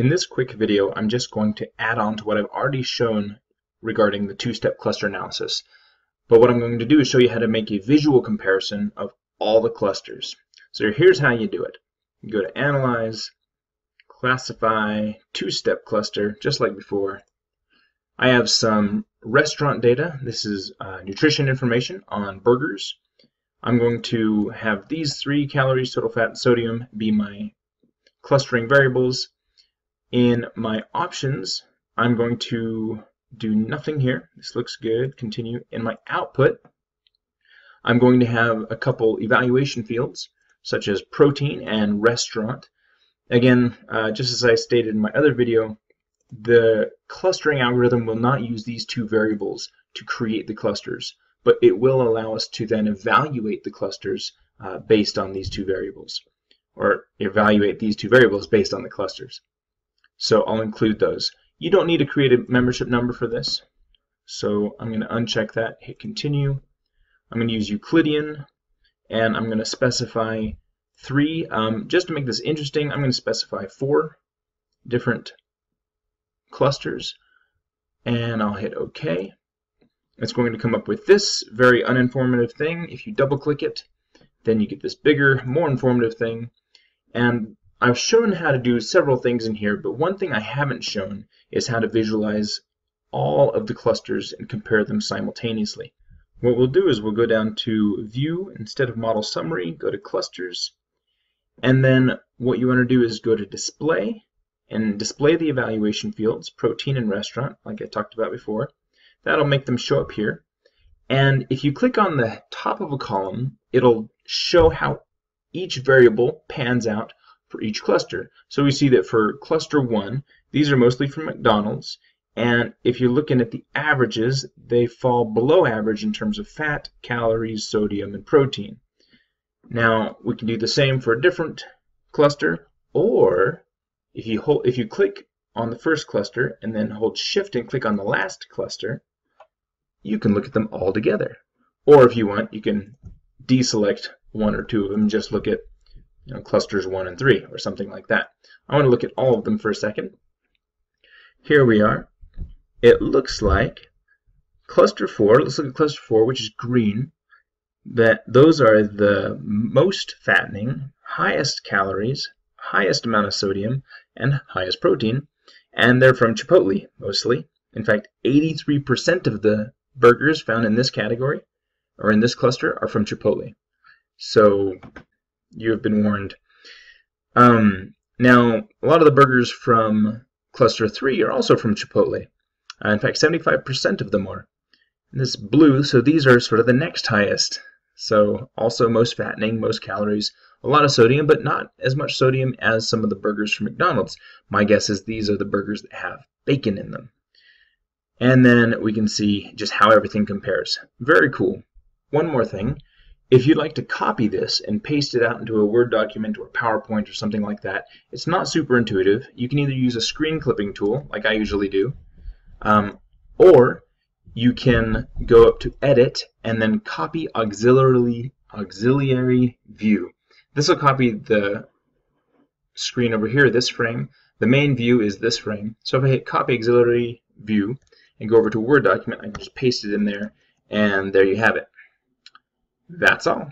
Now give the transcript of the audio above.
In this quick video, I'm just going to add on to what I've already shown regarding the two-step cluster analysis. But what I'm going to do is show you how to make a visual comparison of all the clusters. So here's how you do it. You go to Analyze, Classify, Two-Step Cluster, just like before. I have some restaurant data. This is uh, nutrition information on burgers. I'm going to have these three calories, total fat, and sodium be my clustering variables. In my options, I'm going to do nothing here. This looks good. Continue. In my output, I'm going to have a couple evaluation fields, such as protein and restaurant. Again, uh, just as I stated in my other video, the clustering algorithm will not use these two variables to create the clusters but it will allow us to then evaluate the clusters uh, based on these two variables, or evaluate these two variables based on the clusters. So I'll include those. You don't need to create a membership number for this, so I'm going to uncheck that, hit continue. I'm going to use Euclidean, and I'm going to specify three. Um, just to make this interesting, I'm going to specify four different clusters, and I'll hit OK. It's going to come up with this very uninformative thing. If you double click it, then you get this bigger, more informative thing. And I've shown how to do several things in here, but one thing I haven't shown is how to visualize all of the clusters and compare them simultaneously. What we'll do is we'll go down to View instead of Model Summary, go to Clusters, and then what you want to do is go to Display and display the evaluation fields, protein and restaurant, like I talked about before. That'll make them show up here. And if you click on the top of a column, it'll show how each variable pans out for each cluster. So we see that for cluster 1, these are mostly from McDonald's. And if you're looking at the averages, they fall below average in terms of fat, calories, sodium, and protein. Now, we can do the same for a different cluster, or if you hold, if you click on the first cluster and then hold shift and click on the last cluster, you can look at them all together. Or if you want, you can deselect one or two of them, just look at you know, clusters 1 and 3 or something like that. I want to look at all of them for a second. Here we are. It looks like cluster 4, let's look at cluster 4, which is green, that those are the most fattening, highest calories, highest amount of sodium, and highest protein, and they're from Chipotle, mostly. In fact, 83% of the burgers found in this category or in this cluster are from Chipotle. So you have been warned. Um, now, a lot of the burgers from cluster 3 are also from Chipotle. Uh, in fact, 75% of them are. And this blue, so these are sort of the next highest. So also most fattening, most calories, a lot of sodium, but not as much sodium as some of the burgers from McDonald's. My guess is these are the burgers that have bacon in them. And then we can see just how everything compares. Very cool. One more thing. If you'd like to copy this and paste it out into a Word document or PowerPoint or something like that, it's not super intuitive. You can either use a screen clipping tool, like I usually do, um, or you can go up to Edit and then copy auxiliary, auxiliary view. This will copy the screen over here, this frame. The main view is this frame. So if I hit Copy Auxiliary View, and go over to Word document, I can just paste it in there, and there you have it. That's all.